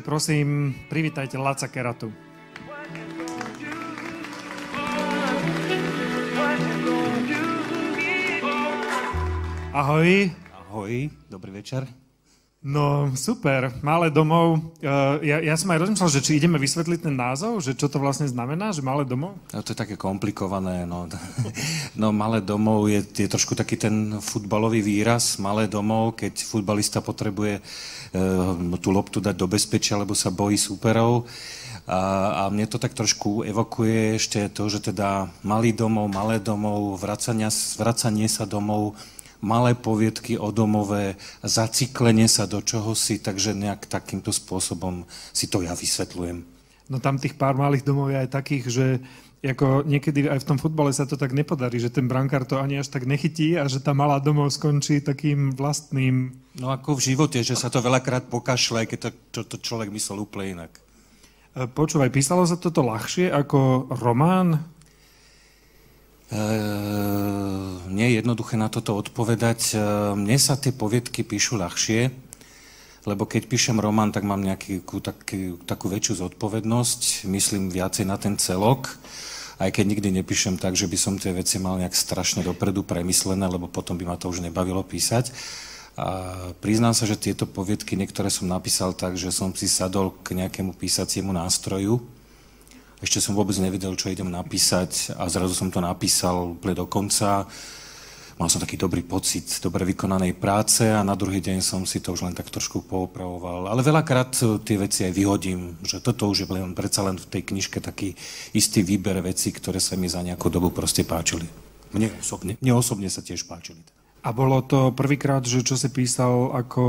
Prosím, privítajte Laca Keratu. Ahoj. Ahoj, dobrý večer. No, super, malé domov. Uh, ja, ja som aj rozmýšľal, že či ideme vysvetliť ten názov, že čo to vlastne znamená, že malé domov? No, to je také komplikované, no. No, malé domov je, je trošku taký ten futbalový výraz, malé domov, keď futbalista potrebuje uh, tú loptu dať do bezpečia, lebo sa bojí súperov. A, a mne to tak trošku evokuje ešte to, že teda malý domov, malé domov, vracanie, vracanie sa domov, malé poviedky o domové, zaciklenie sa do čohosi, takže nejak takýmto spôsobom si to ja vysvetľujem. No tam tých pár malých domov je aj takých, že ako niekedy aj v tom futbale sa to tak nepodarí, že ten brankár to ani až tak nechytí a že tá malá domov skončí takým vlastným... No ako v živote, že sa to veľakrát pokašle, keď to, to, to človek myslel úplne inak. E, počúvaj, písalo sa toto ľahšie ako román? Ehm, nie je jednoduché na toto odpovedať. Ehm, mne sa tie poviedky píšu ľahšie, lebo keď píšem román, tak mám nejakú takú, takú väčšiu zodpovednosť, myslím viacej na ten celok, aj keď nikdy nepíšem tak, že by som tie veci mal nejak strašne dopredu premyslené, lebo potom by ma to už nebavilo písať. A priznám sa, že tieto poviedky niektoré som napísal tak, že som si sadol k nejakému písaciemu nástroju, ešte som vôbec nevedel, čo idem napísať a zrazu som to napísal úplne do konca. Mal som taký dobrý pocit dobre vykonanej práce a na druhý deň som si to už len tak trošku poopravoval. Ale veľakrát tie veci aj vyhodím, že toto už je len, predsa len v tej knižke taký istý výber vecí, ktoré sa mi za nejakú dobu proste páčili. Mne osobne, mne osobne sa tiež páčili. A bolo to prvýkrát, že čo si písal ako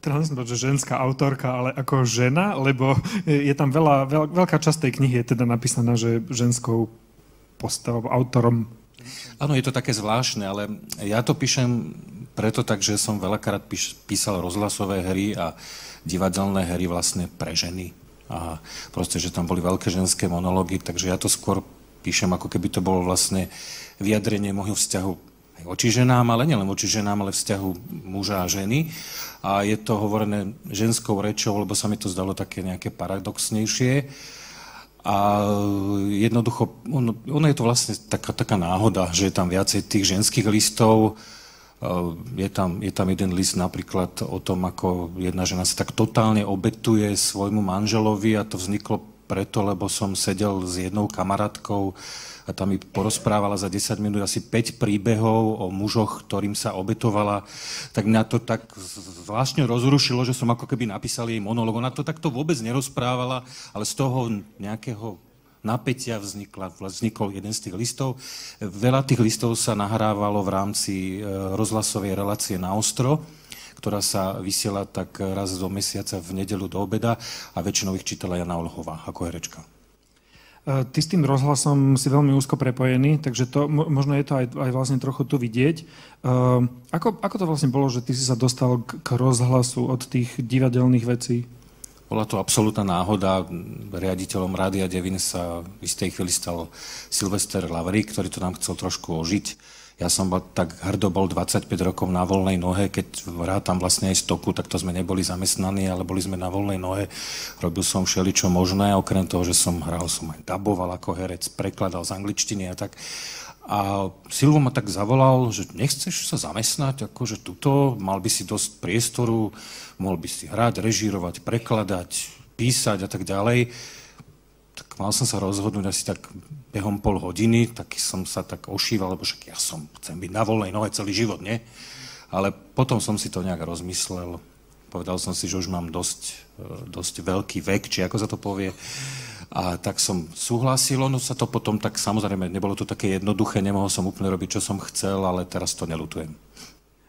teraz že ženská autorka, ale ako žena, lebo je tam veľa, veľ, veľká časť tej knihy je teda napísaná, že ženskou postavou, autorom. Áno, je to také zvláštne, ale ja to píšem preto tak, že som veľakrát píš, písal rozhlasové hry a divadelné hry vlastne pre ženy. A proste, že tam boli veľké ženské monológy, takže ja to skôr píšem, ako keby to bolo vlastne vyjadrenie môjho vzťahu aj voči ženám, ale nielen voči ženám, ale vzťahu muža a ženy a je to hovorené ženskou rečou, lebo sa mi to zdalo také nejaké paradoxnejšie. A jednoducho, ono, ono je to vlastne taká, taká náhoda, že je tam viacej tých ženských listov. Je tam, je tam jeden list napríklad o tom, ako jedna žena sa tak totálne obetuje svojmu manželovi a to vzniklo preto, lebo som sedel s jednou kamarátkou, a tam mi porozprávala za 10 minút asi 5 príbehov o mužoch, ktorým sa obetovala, tak mňa to tak zvláštne rozrušilo, že som ako keby napísal jej monolog. Ona to takto vôbec nerozprávala, ale z toho nejakého napätia vznikla, vznikol jeden z tých listov. Veľa tých listov sa nahrávalo v rámci e, rozhlasovej relácie na ostro, ktorá sa vysiela tak raz do mesiaca v nedelu do obeda a väčšinou ich čítala Jana Olhová ako herečka. E, ty s tým rozhlasom si veľmi úzko prepojený, takže to, možno je to aj, aj vlastne trochu tu vidieť. Uh, ako, ako to vlastne bolo, že ty si sa dostal k, k rozhlasu od tých divadelných vecí? Bola to absolútna náhoda. Riaditeľom Rádia Devin sa v istej chvíli stal Silvester Lavrik, ktorý to nám chcel trošku ožiť ja som tak hrdo bol 25 rokov na voľnej nohe, keď vrátam vlastne aj stopu, tak to sme neboli zamestnaní, ale boli sme na voľnej nohe. Robil som všeličo možné, okrem toho, že som hral, som aj daboval ako herec, prekladal z angličtiny a tak. A Silvo ma tak zavolal, že nechceš sa zamestnať, akože tuto, mal by si dosť priestoru, mohol by si hrať, režírovať, prekladať, písať a tak ďalej tak mal som sa rozhodnúť asi tak behom pol hodiny, tak som sa tak ošíval, lebo však ja som, chcem byť na voľnej nohe celý život, nie? Ale potom som si to nejak rozmyslel. Povedal som si, že už mám dosť, e, dosť veľký vek, či ako sa to povie. A tak som súhlasil, no sa to potom tak samozrejme, nebolo to také jednoduché, nemohol som úplne robiť, čo som chcel, ale teraz to nelutujem.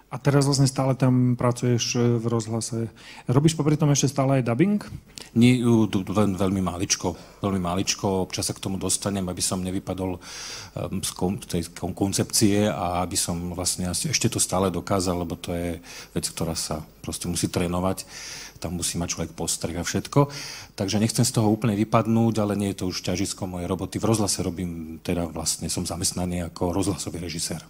A teraz vlastne stále tam pracuješ e, v rozhlase. Robíš popri tom ešte stále aj dubbing? Nie, len veľmi maličko. Veľmi maličko, občas sa k tomu dostanem, aby som nevypadol z tej koncepcie a aby som vlastne ešte to stále dokázal, lebo to je vec, ktorá sa proste musí trénovať. Tam musí mať človek postreh a všetko. Takže nechcem z toho úplne vypadnúť, ale nie je to už ťažisko mojej roboty. V rozhlase robím, teda vlastne som zamestnaný ako rozhlasový režisér.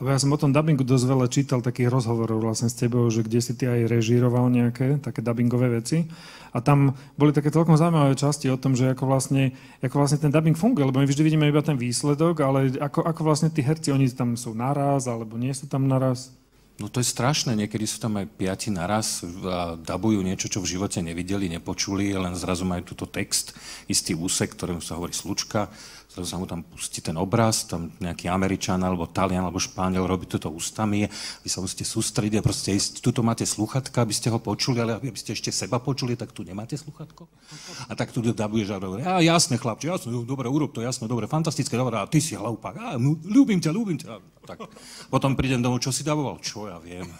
Ja som o tom dubbingu dosť veľa čítal takých rozhovorov vlastne s tebou, že kde si ty aj režíroval nejaké také dubbingové veci. A tam boli také celkom zaujímavé časti o tom, že ako vlastne, ako vlastne ten dubbing funguje, lebo my vždy vidíme iba ten výsledok, ale ako, ako vlastne tí herci, oni tam sú naraz, alebo nie sú tam naraz. No to je strašné, niekedy sú tam aj piati naraz a dabujú niečo, čo v živote nevideli, nepočuli, len zrazu majú túto text, istý úsek, ktorému sa hovorí slučka, zrazu sa mu tam pustí ten obraz, tam nejaký Američan alebo Talian alebo Španiel robí toto ústami, vy sa musíte sústrediť a proste ísť, tuto máte sluchatka, aby ste ho počuli, ale aby ste ešte seba počuli, tak tu nemáte sluchatko. A tak tu dabuješ a hovorí, a jasne chlapče, jasne, dobre, urob to, jasne, dobre, fantastické, dobre, a ty si hlaupák, a ľúbim ťa, ľúbim ťa. Tak. Potom prídem domov, čo si daboval? Čo ja viem.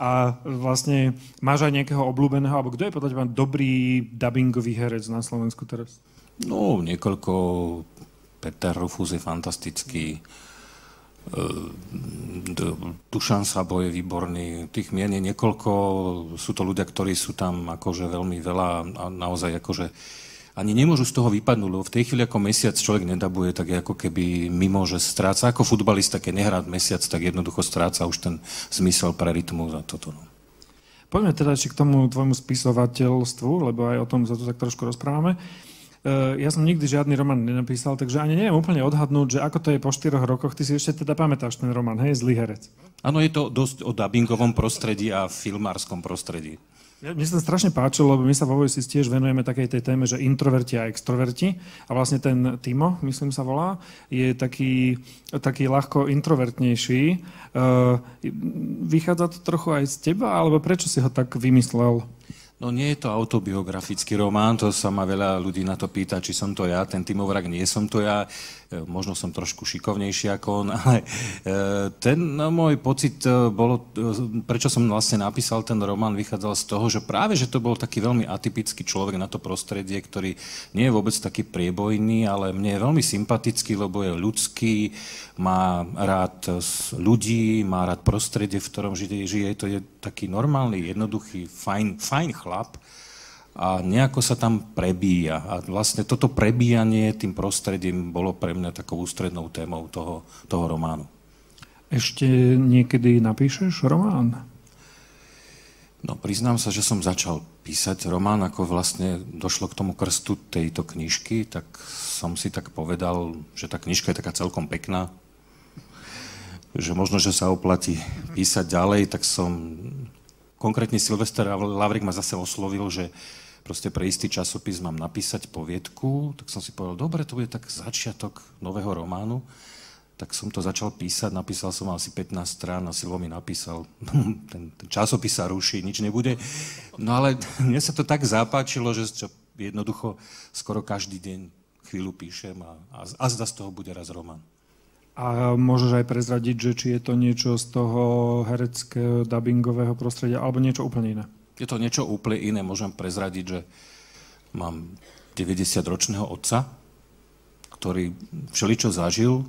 A vlastne máš aj nejakého obľúbeného, alebo kto je podľa teba dobrý dubbingový herec na Slovensku teraz? No, niekoľko. Peter Rufus je fantastický. E, Dušan Sabo je výborný. Tých mien je niekoľko. Sú to ľudia, ktorí sú tam akože veľmi veľa a naozaj akože ani nemôžu z toho vypadnúť, lebo v tej chvíli ako mesiac človek nedabuje, tak je ako keby mimo, že stráca. Ako futbalista, keď nehrá mesiac, tak jednoducho stráca už ten zmysel pre rytmus a toto. No. Poďme teda ešte k tomu tvojmu spisovateľstvu, lebo aj o tom sa tu tak trošku rozprávame. Eh, ja som nikdy žiadny román nenapísal, takže ani neviem úplne odhadnúť, že ako to je po štyroch rokoch. Ty si ešte teda pamätáš ten román, hej, Zlý herec. Áno, je to dosť o dubbingovom prostredí a filmárskom prostredí. Mne sa strašne páčilo, lebo my sa vo Voices tiež venujeme takej tej téme, že introverti a extroverti. A vlastne ten Timo, myslím sa volá, je taký, taký ľahko introvertnejší. Uh, vychádza to trochu aj z teba, alebo prečo si ho tak vymyslel? No nie je to autobiografický román, to sa ma veľa ľudí na to pýta, či som to ja, ten Timovrak nie som to ja, možno som trošku šikovnejší ako on, ale e, ten no, môj pocit e, bolo, prečo som vlastne napísal ten román, vychádzal z toho, že práve, že to bol taký veľmi atypický človek na to prostredie, ktorý nie je vôbec taký priebojný, ale mne je veľmi sympatický, lebo je ľudský, má rád ľudí, má rád prostredie, v ktorom žije. To je taký normálny, jednoduchý, fajn, fajn chlap a nejako sa tam prebíja. A vlastne toto prebíjanie tým prostredím bolo pre mňa takou ústrednou témou toho, toho románu. Ešte niekedy napíšeš román? No, priznám sa, že som začal písať román, ako vlastne došlo k tomu krstu tejto knižky, tak som si tak povedal, že tá knižka je taká celkom pekná, že možno, že sa oplatí písať ďalej, tak som... Konkrétne Silvester Lavrik ma zase oslovil, že proste pre istý časopis mám napísať poviedku, tak som si povedal, dobre, to bude tak začiatok nového románu. Tak som to začal písať, napísal som asi 15 strán a Silvo mi napísal, ten, ten časopis sa ruší, nič nebude. No ale mne sa to tak zapáčilo, že jednoducho skoro každý deň chvíľu píšem a, a, a zda z toho bude raz román. A môžeš aj prezradiť, že či je to niečo z toho hereckého, dubbingového prostredia, alebo niečo úplne iné? Je to niečo úplne iné. Môžem prezradiť, že mám 90-ročného otca, ktorý všeličo zažil.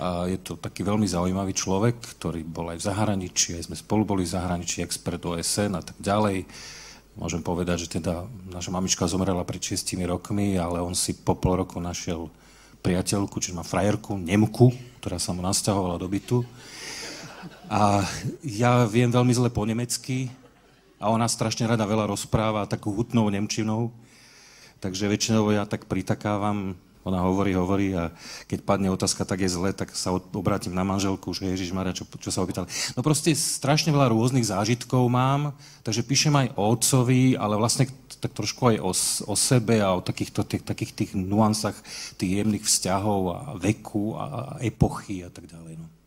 A je to taký veľmi zaujímavý človek, ktorý bol aj v zahraničí, aj sme spolu boli v zahraničí, expert OSN a tak ďalej. Môžem povedať, že teda naša mamička zomrela pred 6 rokmi, ale on si po pol roku našiel priateľku, čiže má frajerku, Nemku, ktorá sa mu nasťahovala do bytu. A ja viem veľmi zle po nemecky a ona strašne rada veľa rozpráva takou hutnou nemčinou. Takže väčšinou ja tak pritakávam, ona hovorí, hovorí a keď padne otázka, tak je zle, tak sa obrátim na manželku, že Ježiš Maria, čo, čo sa opýtali. No proste strašne veľa rôznych zážitkov mám, takže píšem aj o otcovi, ale vlastne tak trošku aj o, o sebe a o takýchto tých, takých tých nuansách tých jemných vzťahov a veku a, epochy a tak ďalej. No.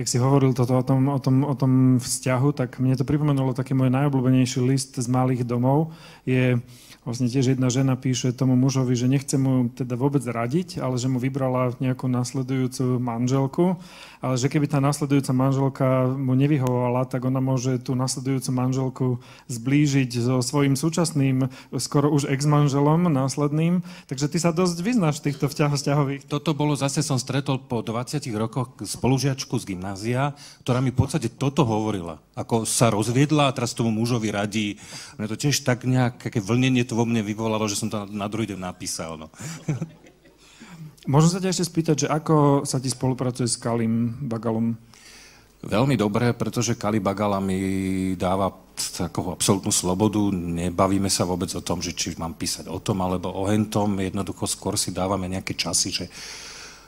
Jak si hovoril toto o tom, o, tom, o tom vzťahu, tak mne to pripomenulo taký môj najobľúbenejší list z malých domov. Je vlastne tiež jedna žena píše tomu mužovi, že nechce mu teda vôbec radiť, ale že mu vybrala nejakú nasledujúcu manželku, ale že keby tá nasledujúca manželka mu nevyhovovala, tak ona môže tú nasledujúcu manželku zblížiť so svojím súčasným, skoro už ex-manželom následným. Takže ty sa dosť vyznáš v týchto vzťahových. Toto bolo, zase som stretol po 20 rokoch spolužiačku z gymnázia, ktorá mi v podstate toto hovorila. Ako sa rozviedla a teraz tomu mužovi radí. Mne to tiež tak nejak, aké vlnenie to vo mne vyvolalo, že som to na druhý deň napísal. No. Môžem sa ťa ešte spýtať, že ako sa ti spolupracuje s Kalim Bagalom? Veľmi dobré, pretože Kali Bagala mi dáva takú absolútnu slobodu. Nebavíme sa vôbec o tom, že či mám písať o tom alebo o hentom. Jednoducho skôr si dávame nejaké časy, že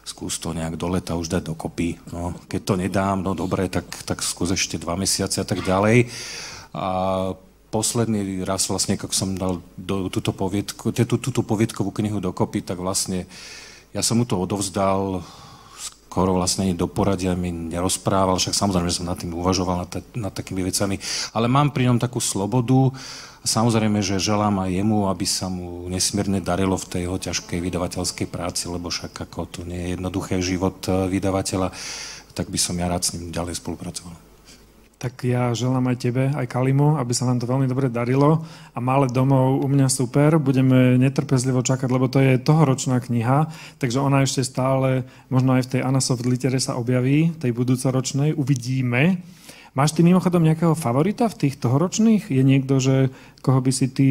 skús to nejak do leta už dať dokopy. No, keď to nedám, no dobre, tak, tak skús ešte dva mesiace a tak ďalej. A posledný raz vlastne, ako som dal do, túto, poviedku, túto, poviedkovú knihu dokopy, tak vlastne ja som mu to odovzdal skoro vlastne do poradia mi nerozprával, však samozrejme, že som nad tým uvažoval, nad, nad takými vecami, ale mám pri ňom takú slobodu samozrejme, že želám aj jemu, aby sa mu nesmierne darilo v tej jeho ťažkej vydavateľskej práci, lebo však ako to nie je jednoduché život eh, vydavateľa, tak by som ja rád s ním ďalej spolupracoval. Tak ja želám aj tebe, aj Kalimu, aby sa vám to veľmi dobre darilo a Mále domov u mňa super, budeme netrpezlivo čakať, lebo to je tohoročná kniha, takže ona ešte stále, možno aj v tej Anasoft litere sa objaví, tej budúcoročnej, uvidíme. Máš ty mimochodom nejakého favorita v tých tohoročných? Je niekto, že koho by si ty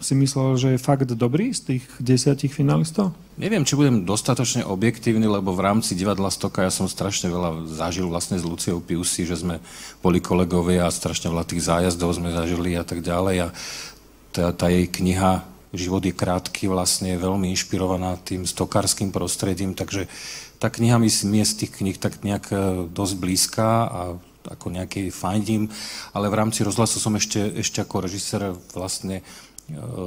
si myslel, že je fakt dobrý z tých desiatich finalistov? Neviem, či budem dostatočne objektívny, lebo v rámci divadla Stoka ja som strašne veľa zažil vlastne s Luciou Piusi, že sme boli kolegovia a strašne veľa tých zájazdov sme zažili a tak ďalej. A tá, tá jej kniha Život je krátky vlastne je veľmi inšpirovaná tým stokárským prostredím, takže tá kniha mi, je z tých knih tak nejak e, dosť blízka a ako nejaký fajním, ale v rámci rozhlasu som ešte, ešte ako režisér vlastne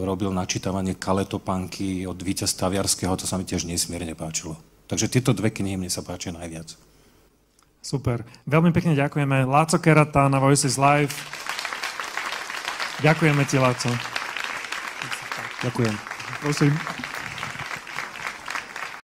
robil načítavanie kaletopanky od Víťa Staviarského, to sa mi tiež nesmierne páčilo. Takže tieto dve knihy mne sa páčia najviac. Super. Veľmi pekne ďakujeme. Láco Kerata na Voices Live. Ďakujeme ti, Láco. Ďakujem. Prosím.